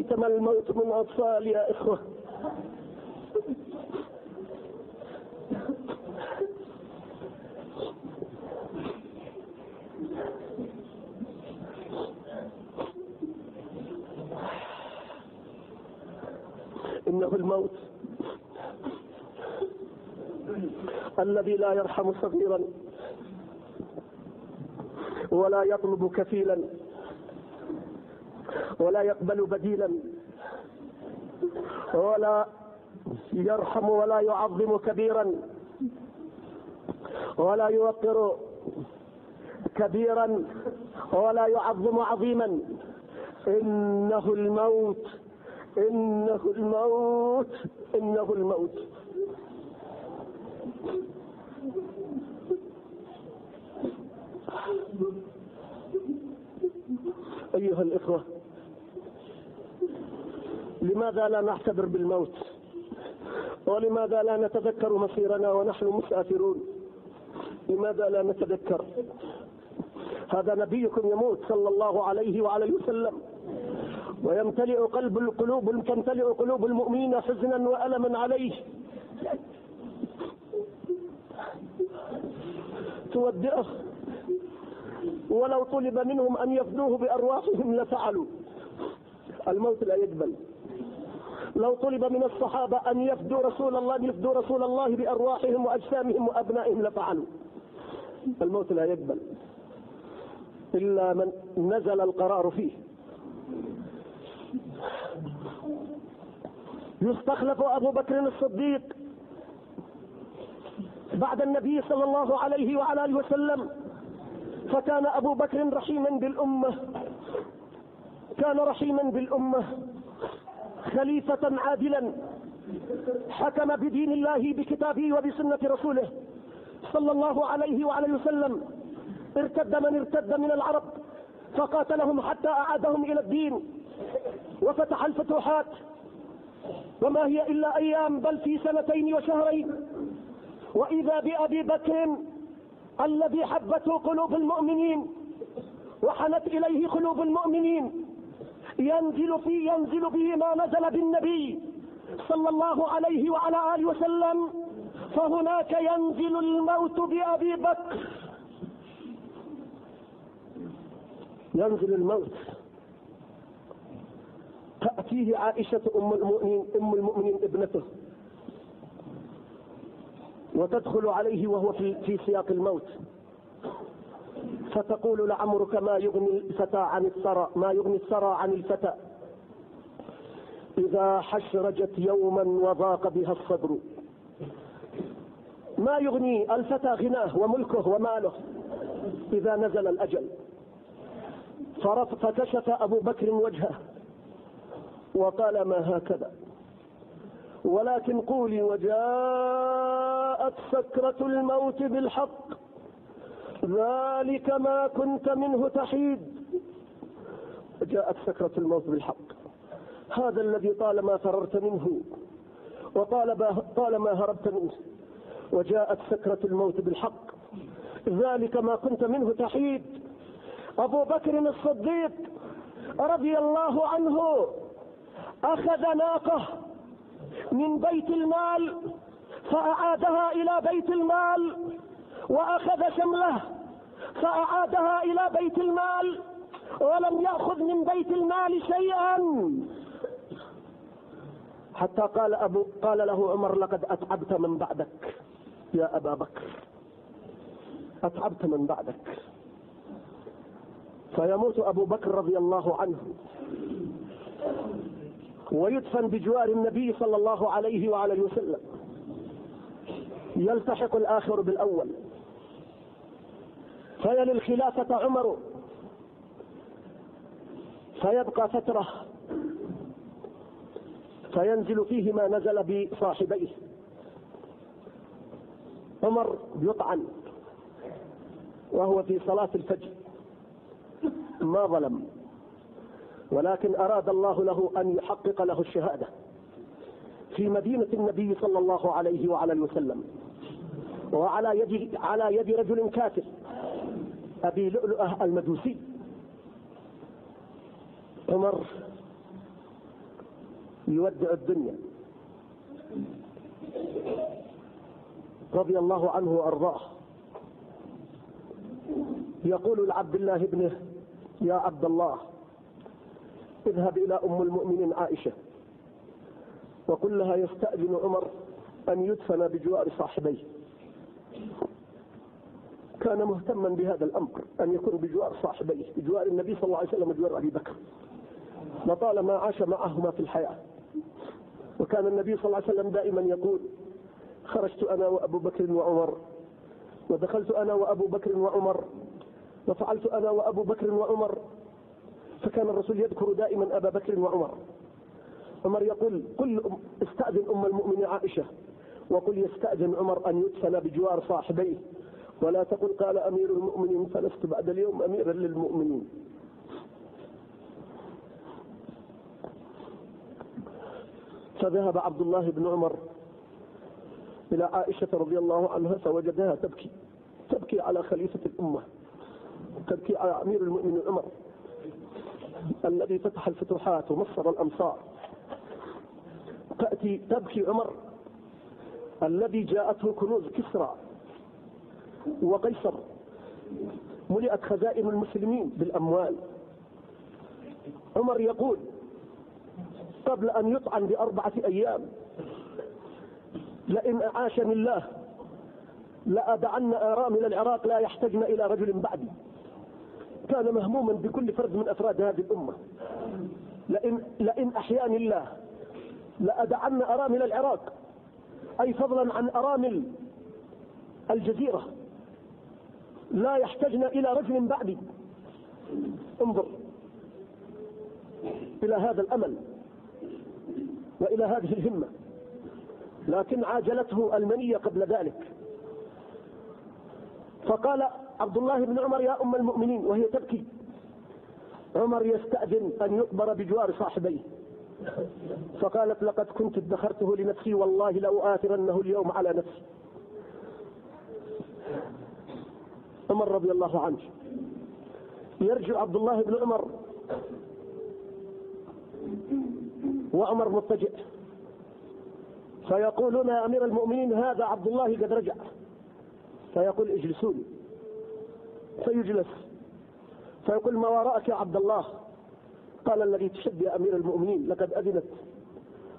أيتم الموت من أطفال يا إخوة. إنه الموت الذي لا يرحم صغيرا ولا يطلب كفيلا. ولا يقبل بديلا. ولا يرحم ولا يعظم كبيرا. ولا يوقر كبيرا. ولا يعظم عظيما. إنه الموت. إنه الموت. إنه الموت. أيها الإخوة. لماذا لا نعتبر بالموت؟ ولماذا لا نتذكر مصيرنا ونحن مسافرون؟ لماذا لا نتذكر؟ هذا نبيكم يموت صلى الله عليه وعلى وسلم. ويمتلئ قلب القلوب تمتلئ قلوب المؤمنين حزنا وألما عليه. تودئه ولو طلب منهم أن يفدوه بأرواحهم لفعلوا. الموت لا يقبل لو طلب من الصحابة أن يفدوا رسول الله يفدوا رسول الله بأرواحهم وأجسامهم وأبنائهم لفعلوا. الموت لا يقبل إلا من نزل القرار فيه. يستخلف أبو بكر الصديق بعد النبي صلى الله عليه وعلى آله وسلم. فكان أبو بكر رحيما بالأمة. كان رحيما بالأمة. خليفة عادلا حكم بدين الله بكتابه وبسنة رسوله. صلى الله عليه وعلى وسلم. ارتد من ارتد من العرب فقاتلهم حتى أعادهم إلى الدين. وفتح الفتوحات. وما هي إلا أيام بل في سنتين وشهرين. وإذا بأبي بكر الذي حبته قلوب المؤمنين وحنت إليه قلوب المؤمنين ينزل في ينزل به ما نزل بالنبي صلى الله عليه وعلى آله وسلم فهناك ينزل الموت بأبي بكر. ينزل الموت. تأتيه عائشة أم المؤمنين أم المؤمنين ابنته. وتدخل عليه وهو في في سياق الموت. فتقول لعمرك ما يغني الفتى عن الثرى ما يغني الثرى عن الفتى. إذا حشرجت يوما وضاق بها الصدر. ما يغني الفتى غناه وملكه وماله إذا نزل الأجل. فكشف أبو بكر وجهه وقال ما هكذا؟ ولكن قولي وجاءت سكرة الموت بالحق. ذلك ما كنت منه تحيد. جاءت سكرة الموت بالحق. هذا الذي طالما فررت منه وطالما هربت منه وجاءت سكرة الموت بالحق. ذلك ما كنت منه تحيد. أبو بكر الصديق رضي الله عنه أخذ ناقة من بيت المال فأعادها إلى بيت المال. وأخذ شمله فأعادها إلى بيت المال ولم يأخذ من بيت المال شيئا. حتى قال أبو قال له عمر لقد أتعبت من بعدك. يا أبا بكر أتعبت من بعدك. فيموت أبو بكر رضي الله عنه. ويدفن بجوار النبي صلى الله عليه وعلى وسلم. يلتحق الآخر بالأول. فيلي الخلافة عمر. فيبقى فترة فينزل فيه ما نزل بصاحبيه. عمر يطعن وهو في صلاة الفجر. ما ظلم. ولكن أراد الله له أن يحقق له الشهادة في مدينة النبي صلى الله عليه وعلى وسلم وعلى يد على يد رجل كافر. أبي لؤلؤة المجوسي عمر يودع الدنيا. رضي الله عنه وأرضاه. يقول لعبد الله ابنه يا عبد الله اذهب إلى أم المؤمنين عائشة وقل لها يستأذن عمر أن يدفن بجوار صاحبيه. كان مهتما بهذا الأمر أن يكون بجوار صاحبيه بجوار النبي صلى الله عليه وسلم وجوار أبي بكر. لطالما عاش معهما في الحياة. وكان النبي صلى الله عليه وسلم دائما يقول خرجت أنا وأبو بكر وعمر ودخلت أنا وأبو بكر وعمر وفعلت أنا وأبو بكر وعمر. فكان الرسول يذكر دائما أبا بكر وعمر. عمر يقول قل استأذن أم المؤمنين عائشة. وقل يستأذن عمر أن يدفن بجوار صاحبيه. ولا تقل قال أمير المؤمنين فلست بعد اليوم اميرا للمؤمنين. فذهب عبد الله بن عمر إلى عائشة رضي الله عنها فوجدها تبكي تبكي على خليفة الأمة تبكي على أمير المؤمنين عمر الذي فتح الفتوحات ومصر الأمصار. تأتي تبكي عمر الذي جاءته كنوز كسرى. وقيصر. ملئت خزائن المسلمين بالأموال. عمر يقول قبل أن يطعن بأربعة أيام لئن أعاشني الله لأدعن آرامل العراق لا يحتجن إلى رجل بعدي. كان مهموما بكل فرد من أفراد هذه الأمة. لئن, لئن أحياني الله لأدعن أرامل العراق. أي فضلا عن أرامل الجزيرة. لا يحتجن إلى رجل بعدي. انظر. إلى هذا الأمل وإلى هذه الهمة. لكن عاجلته المنية قبل ذلك. فقال عبد الله بن عمر يا أم المؤمنين وهي تبكي. عمر يستأذن أن يقبر بجوار صاحبيه. فقالت لقد كنت ادخرته لنفسي والله لأؤاثرنه اليوم على نفسي. عمر رضي الله عنه. يرجع عبد الله بن عمر وعمر مضطجئ فيقولون يا أمير المؤمنين هذا عبد الله قد رجع. فيقول اجلسوني. فيجلس. فيقول ما وراءك يا عبد الله؟ قال الذي تشد يا أمير المؤمنين لقد أذنت.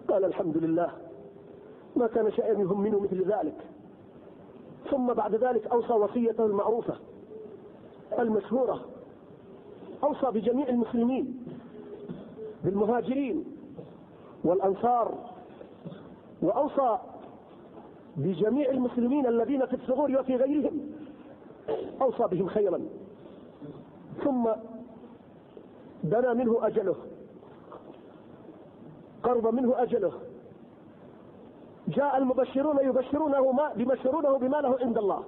قال الحمد لله. ما كان شيئا يهمنه مثل ذلك. ثم بعد ذلك أوصى وصيته المعروفة المشهورة. أوصى بجميع المسلمين بالمهاجرين والأنصار وأوصى بجميع المسلمين الذين في الثغور وفي غيرهم أوصى بهم خيرا. ثم دنا منه أجله قرب منه أجله. جاء المبشرون يبشرونه ما يبشرونه بما له عند الله.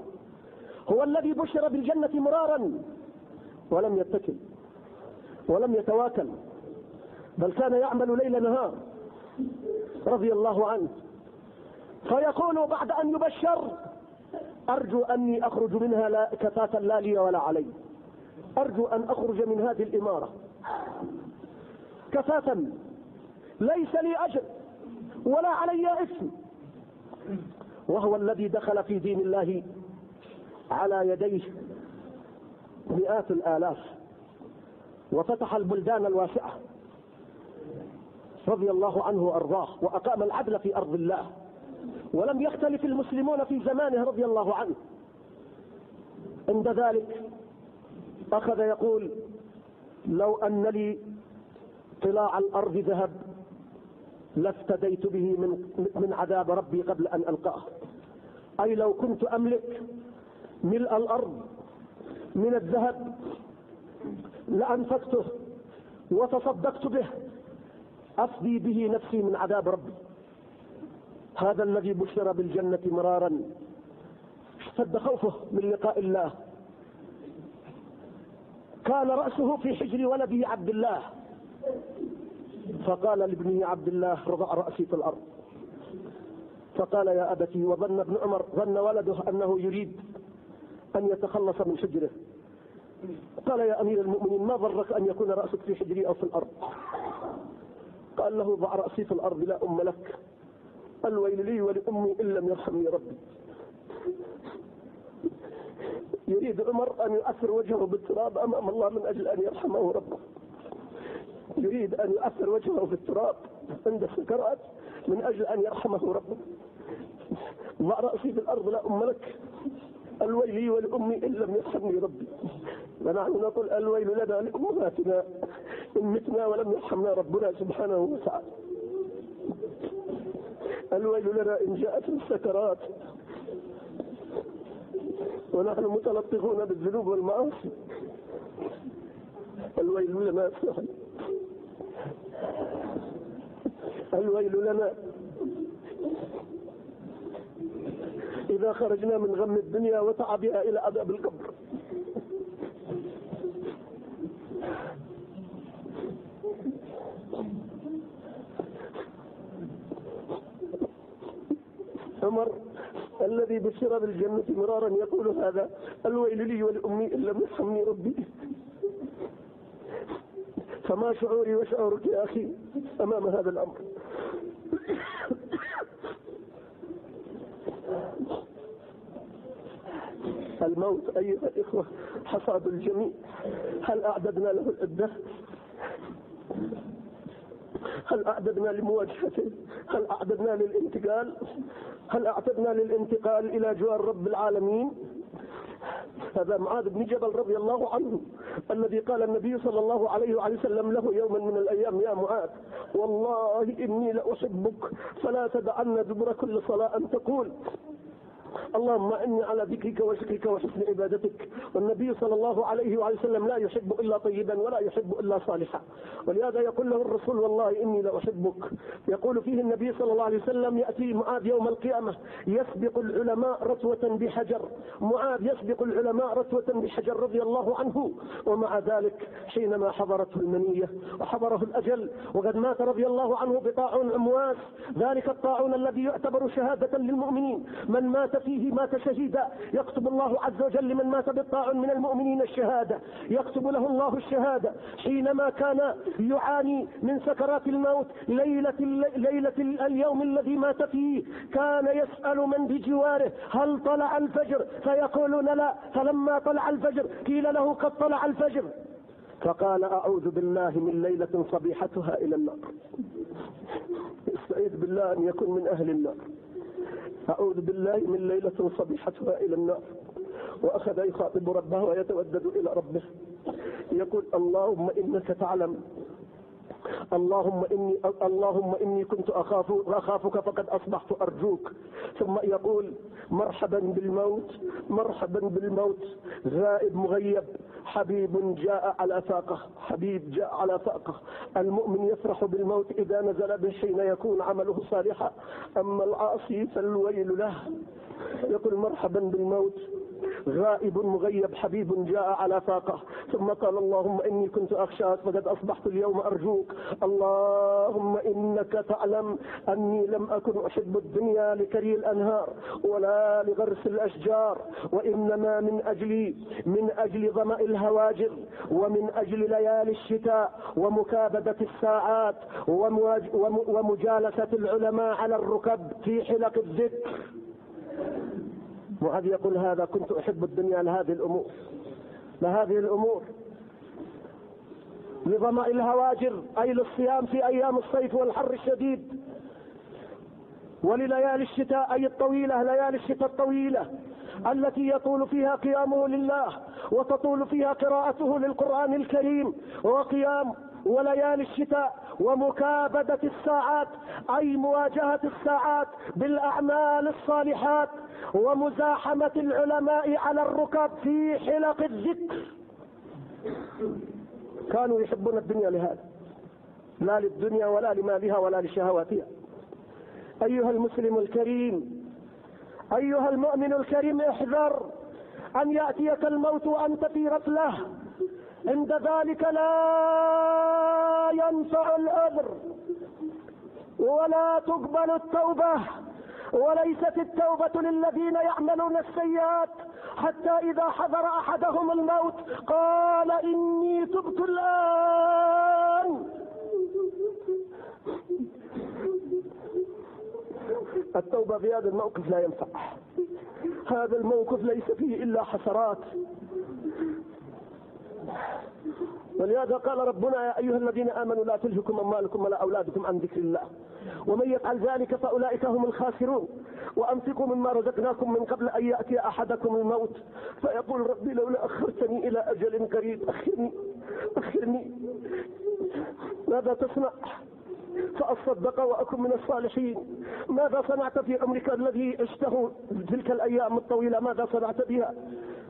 هو الذي بشر بالجنة مرارا ولم يتكل ولم يتواكل بل كان يعمل ليل نهار رضي الله عنه. فيقول بعد أن يبشر أرجو أني أخرج منها لا كفاة لا لي ولا علي. أرجو أن أخرج من هذه الإمارة. كفاة ليس لي أجر ولا علي اسم وهو الذي دخل في دين الله على يديه مئات الآلاف وفتح البلدان الواسعة رضي الله عنه وأرضاه وأقام العدل في أرض الله. ولم يختلف المسلمون في زمانه رضي الله عنه. عند ذلك أخذ يقول لو أن لي طلاع الأرض ذهب لافتديت به من, من عذاب ربي قبل أن ألقاه. أي لو كنت أملك ملء الأرض من الذهب لأنفقته وتصدقت به أفدي به نفسي من عذاب ربي. هذا الذي بشر بالجنة مرارا. اشتد خوفه من لقاء الله. كان رأسه في حجر ولده عبد الله. فقال لابنه عبد الله رضع رأسي في الأرض. فقال يا أبتي وظن ابن عمر ظن ولده أنه يريد أن يتخلص من حجره. قال يا أمير المؤمنين ما ضرك أن يكون رأسك في حجري أو في الأرض؟ قال له ضع رأسي في الأرض لا أم لك. الويل لي ولأمي إن لم يرحمني ربي. يريد عمر أن يؤثر وجهه بالتراب أمام الله من أجل أن يرحمه ربه. يريد أن يؤثر وجهه في التراب عند السكرات من أجل أن يرحمه ربه. ضع رأسي في الأرض لا أم لك. الويل لي ولأمي إن لم يرحمني ربي. ونحن نقول الويل لنا لأمهاتنا إن متنا ولم يرحمنا ربنا سبحانه وتعالى. الويل لنا إن جاءت السكرات. ونحن متلطفون بالذنوب والمعاصي. الويل لنا سهل الويل لنا. إذا خرجنا من غم الدنيا وتعبها إلى عذاب القبر. عمر الذي بشر بالجنة مرارا يقول هذا الويل لي ولأمي إن لم يرحمني ربي. فما شعوري وشعورك يا أخي أمام هذا الأمر. الموت أيها الإخوة حصاد الجميع. هل أعددنا له العدة هل أعددنا لمواجهته؟ هل أعددنا للانتقال؟ هل أعددنا للانتقال إلى جوار رب العالمين؟ هذا معاذ بن جبل رضي الله عنه الذي قال النبي صلى الله عليه وسلم له يوما من الأيام يا معاذ والله إني لأحبك فلا تدعن دبر كل صلاة أن تقول اللهم إني على ذكرك وشكرك وحسن عبادتك. والنبي صلى الله عليه وعليه وسلم لا يحب إلا طيبا ولا يحب إلا صالحا. ولهذا يقول له الرسول والله إني لأحبك يقول فيه النبي صلى الله عليه وسلم يأتي معاذ يوم القيامة يسبق العلماء رتوة بحجر. معاذ يسبق العلماء رتوة بحجر رضي الله عنه. ومع ذلك حينما حضرته المنية وحضره الأجل وقد مات رضي الله عنه بطاعون أمواس ذلك الطاعون الذي يعتبر شهادة للمؤمنين. من مات فيه مات شهيدا يكتب الله عز وجل لمن مات بالطاعون من المؤمنين الشهادة. يكتب له الله الشهادة. حينما كان يعاني من سكرات الموت ليلة, ليلة اليوم الذي مات فيه كان يسأل من بجواره هل طلع الفجر؟ فيقولون لا. فلما طلع الفجر قيل له قد طلع الفجر. فقال أعوذ بالله من ليلة صبيحتها إلى النار. استعيذ بالله أن يكون من أهل النار. أعوذ بالله من ليلة صبيحتها إلى النار وأخذ يخاطب ربه ويتودد إلى ربه. يقول اللهم إنك تعلم اللهم إني, اللهم إني كنت أخاف أخافك فقد أصبحت أرجوك. ثم يقول مرحبا بالموت مرحبا بالموت. غائب مغيب حبيب جاء على فاقه حبيب جاء على فاقه المؤمن يفرح بالموت إذا نزل به حين يكون عمله صالحا. أما العاصي فالويل له. يقول مرحبا بالموت. غائب مغيب حبيب جاء على فاقه ثم قال اللهم إني كنت أخشاك فقد أصبحت اليوم أرجوك. اللهم إنك تعلم أني لم أكن أحب الدنيا لكري الأنهار ولا لغرس الأشجار. وإنما من أجل من أجل ظمأ الهواجر ومن أجل ليالي الشتاء ومكابدة الساعات ومجالسة العلماء على الركب في حلق الذكر. معاذ يقول هذا كنت أحب الدنيا لهذه الأمور لهذه الأمور. لظمأ الهواجر أي للصيام في أيام الصيف والحر الشديد. ولليالي الشتاء أي الطويلة ليالي الشتاء الطويلة التي يطول فيها قيامه لله وتطول فيها قراءته للقرآن الكريم وقيام وليالي الشتاء. ومكابدة الساعات أي مواجهة الساعات بالأعمال الصالحات ومزاحمة العلماء على الركب في حلق الذكر. كانوا يحبون الدنيا لهذا. لا للدنيا ولا لمالها ولا لشهواتها. أيها المسلم الكريم أيها المؤمن الكريم احذر أن يأتيك الموت وأنت في غفلة. عند ذلك لا ينفع الأذر ولا تقبل التوبة وليست التوبة للذين يعملون السيئات حتى إذا حضر أحدهم الموت قال إني تبت الآن. التوبة في هذا الموقف لا ينفع. هذا الموقف ليس فيه إلا حسرات. ولهذا قال ربنا يا أيها الذين آمنوا لا تلهكم أموالكم ولا أولادكم عن ذكر الله. ومن يفعل ذلك فأولئك هم الخاسرون. وأنفقوا مما رزقناكم من قبل أن يأتي أحدكم الموت. فيقول ربي لولا أخرتني إلى أجل قريب أخرني أخرني. ماذا تصنع؟ فأصدق وأكن من الصالحين. ماذا صنعت في عمرك الذي عشته تلك الأيام الطويلة؟ ماذا صنعت بها؟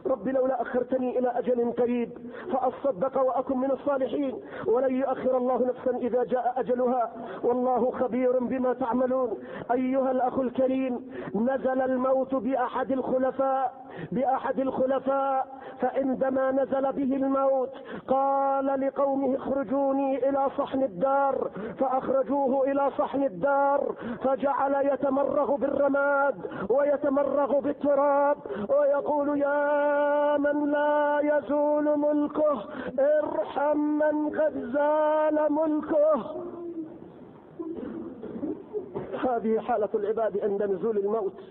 رب لولا أخرتني إلى أجل قريب فأصدق وأكن من الصالحين. ولن يؤخر الله نفسا إذا جاء أجلها. والله خبير بما تعملون. أيها الأخ الكريم نزل الموت بأحد الخلفاء بأحد الخلفاء فعندما نزل به الموت قال لقومه اخرجوني إلى صحن الدار. فأخرجوه إلى صحن الدار فجعل يتمرغ بالرماد ويتمرغ بالتراب. ويقول يا من لا يزول ملكه ارحم من قد زال ملكه. هذه حالة العباد عند نزول الموت.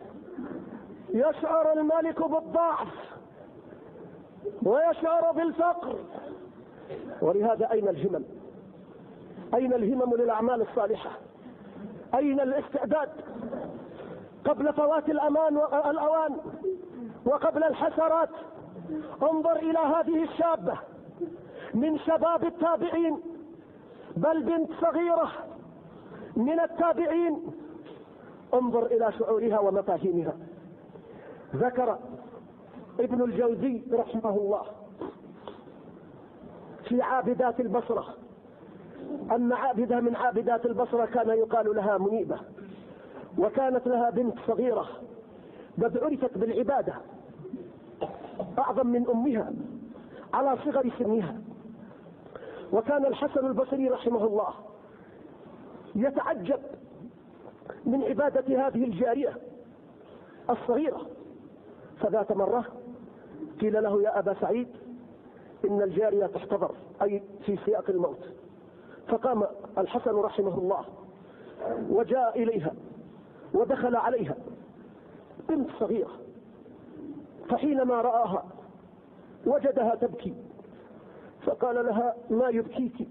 يشعر الملك بالضعف ويشعر بالفقر. ولهذا أين الهمم؟ أين الهمم للأعمال الصالحة؟ أين الاستعداد؟ قبل فوات الأمان والأوان. وقبل الحسرات انظر إلى هذه الشابة من شباب التابعين بل بنت صغيرة من التابعين. انظر إلى شعورها ومفاهيمها. ذكر ابن الجوزي رحمه الله في عابدات البصرة أن عابدة من عابدات البصرة كان يقال لها منيبة وكانت لها بنت صغيرة قد عرفت بالعبادة. أعظم من أمها على صغر سنها. وكان الحسن البصري رحمه الله يتعجب من عبادة هذه الجارية الصغيرة. فذات مرة قيل له يا أبا سعيد إن الجارية تحتضر أي في سياق الموت. فقام الحسن رحمه الله وجاء إليها ودخل عليها بنت صغيرة. فحينما رآها وجدها تبكي. فقال لها ما يبكيك؟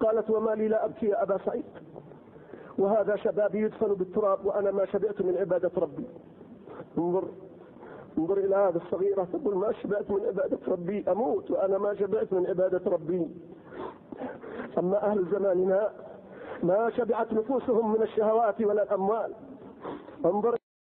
قالت وما لي لا أبكي يا أبا سعيد. وهذا شبابي يدفن بالتراب وأنا ما شبعت من عبادة ربي. انظر انظر إلى هذا الصغيرة تقول ما شبعت من عبادة ربي؟ أموت وأنا ما شبعت من عبادة ربي. أما أهل زماننا ما شبعت نفوسهم من الشهوات ولا الأموال. انظر